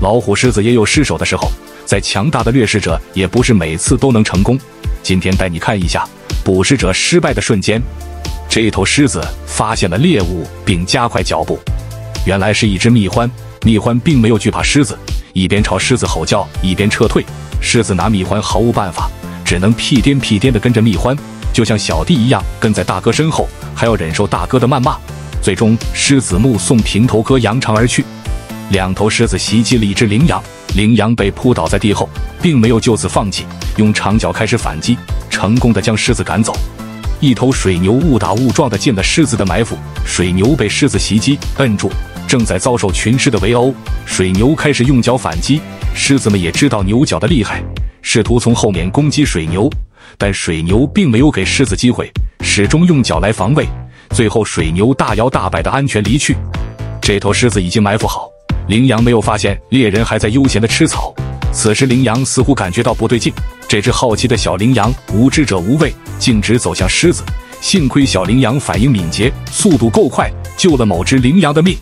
老虎、狮子也有失手的时候，再强大的掠食者也不是每次都能成功。今天带你看一下捕食者失败的瞬间。这头狮子发现了猎物，并加快脚步。原来是一只蜜獾，蜜獾并没有惧怕狮子，一边朝狮子吼叫，一边撤退。狮子拿蜜獾毫无办法，只能屁颠屁颠地跟着蜜獾，就像小弟一样跟在大哥身后，还要忍受大哥的谩骂。最终，狮子目送平头哥扬长而去。两头狮子袭击了一只羚羊，羚羊被扑倒在地后，并没有就此放弃，用长角开始反击，成功的将狮子赶走。一头水牛误打误撞的进了狮子的埋伏，水牛被狮子袭击摁住，正在遭受群狮的围殴。水牛开始用脚反击，狮子们也知道牛角的厉害，试图从后面攻击水牛，但水牛并没有给狮子机会，始终用脚来防卫。最后，水牛大摇大摆的安全离去。这头狮子已经埋伏好。羚羊没有发现猎人还在悠闲的吃草，此时羚羊似乎感觉到不对劲。这只好奇的小羚羊无知者无畏，径直走向狮子。幸亏小羚羊反应敏捷，速度够快，救了某只羚羊的命。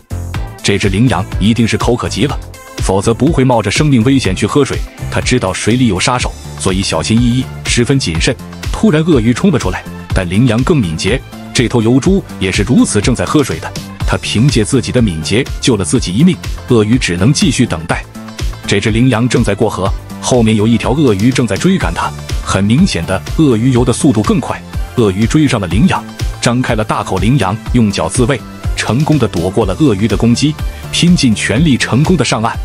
这只羚羊一定是口渴极了，否则不会冒着生命危险去喝水。它知道水里有杀手，所以小心翼翼，十分谨慎。突然，鳄鱼冲了出来，但羚羊更敏捷。这头疣猪也是如此，正在喝水的。他凭借自己的敏捷救了自己一命，鳄鱼只能继续等待。这只羚羊正在过河，后面有一条鳄鱼正在追赶它。很明显的，鳄鱼游的速度更快。鳄鱼追上了羚羊，张开了大口，羚羊用脚自卫，成功的躲过了鳄鱼的攻击，拼尽全力成功的上岸。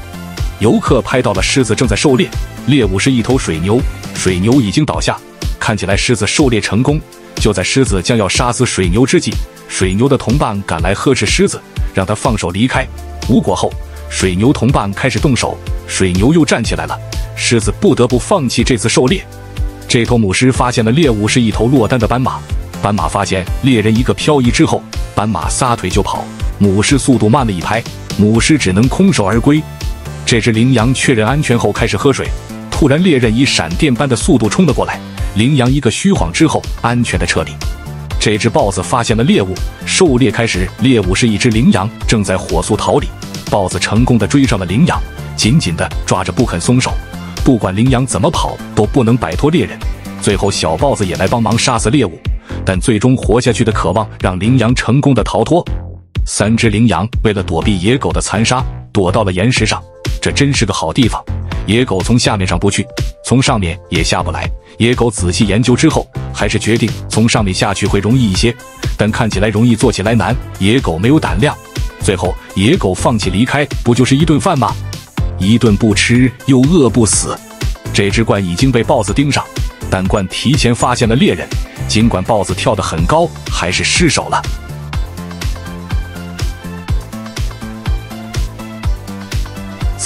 游客拍到了狮子正在狩猎，猎物是一头水牛，水牛已经倒下，看起来狮子狩猎成功。就在狮子将要杀死水牛之际。水牛的同伴赶来呵斥狮子，让他放手离开。无果后，水牛同伴开始动手，水牛又站起来了。狮子不得不放弃这次狩猎。这头母狮发现了猎物是一头落单的斑马。斑马发现猎人一个漂移之后，斑马撒腿就跑。母狮速度慢了一拍，母狮只能空手而归。这只羚羊确认安全后开始喝水，突然猎人以闪电般的速度冲了过来，羚羊一个虚晃之后安全的撤离。这只豹子发现了猎物，狩猎开始。猎物是一只羚羊，正在火速逃离。豹子成功的追上了羚羊，紧紧的抓着不肯松手。不管羚羊怎么跑，都不能摆脱猎人。最后，小豹子也来帮忙杀死猎物，但最终活下去的渴望让羚羊成功的逃脱。三只羚羊为了躲避野狗的残杀，躲到了岩石上。这真是个好地方，野狗从下面上不去，从上面也下不来。野狗仔细研究之后，还是决定从上面下去会容易一些，但看起来容易，做起来难。野狗没有胆量，最后野狗放弃离开，不就是一顿饭吗？一顿不吃又饿不死。这只鹳已经被豹子盯上，但鹳提前发现了猎人，尽管豹子跳得很高，还是失手了。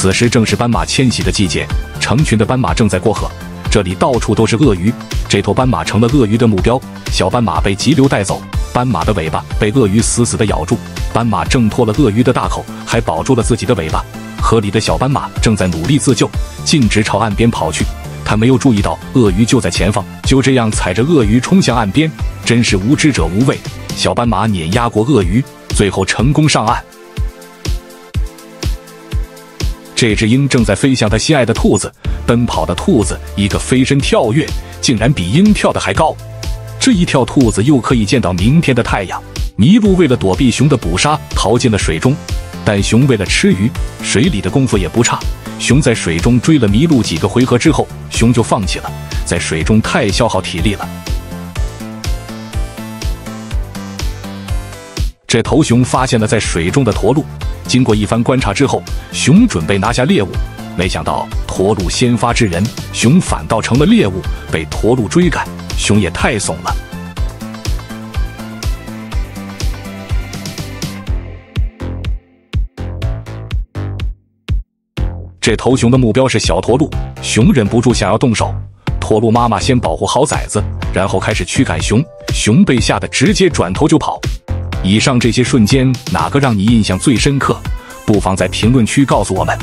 此时正是斑马迁徙的季节，成群的斑马正在过河。这里到处都是鳄鱼，这头斑马成了鳄鱼的目标。小斑马被急流带走，斑马的尾巴被鳄鱼死死地咬住。斑马挣脱了鳄鱼的大口，还保住了自己的尾巴。河里的小斑马正在努力自救，径直朝岸边跑去。他没有注意到鳄鱼就在前方，就这样踩着鳄鱼冲向岸边，真是无知者无畏。小斑马碾压过鳄鱼，最后成功上岸。这只鹰正在飞向它心爱的兔子，奔跑的兔子一个飞身跳跃，竟然比鹰跳的还高。这一跳，兔子又可以见到明天的太阳。麋鹿为了躲避熊的捕杀，逃进了水中，但熊为了吃鱼，水里的功夫也不差。熊在水中追了麋鹿几个回合之后，熊就放弃了，在水中太消耗体力了。这头熊发现了在水中的驼鹿。经过一番观察之后，熊准备拿下猎物，没想到驼鹿先发制人，熊反倒成了猎物，被驼鹿追赶。熊也太怂了。这头熊的目标是小驼鹿，熊忍不住想要动手。驼鹿妈妈先保护好崽子，然后开始驱赶熊。熊被吓得直接转头就跑。以上这些瞬间，哪个让你印象最深刻？不妨在评论区告诉我们。